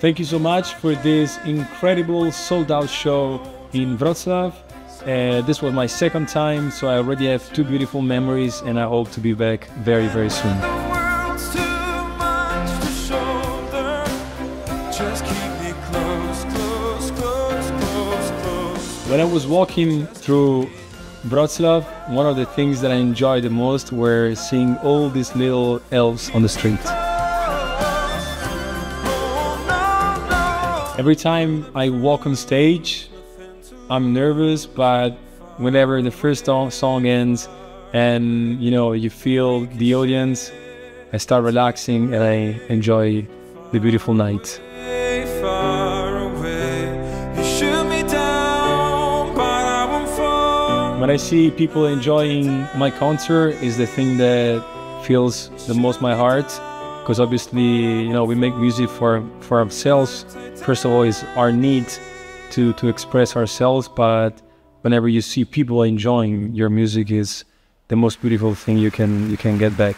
Thank you so much for this incredible sold out show in Wrocław. Uh, this was my second time, so I already have two beautiful memories, and I hope to be back very, very soon. When I was walking through Wrocław, one of the things that I enjoyed the most were seeing all these little elves on the street. Every time I walk on stage, I'm nervous, but whenever the first song ends and you know you feel the audience, I start relaxing and I enjoy the beautiful night. When I see people enjoying my concert is the thing that feels the most my heart because obviously you know we make music for for ourselves. First of all is our need to to express ourselves but whenever you see people enjoying your music is the most beautiful thing you can you can get back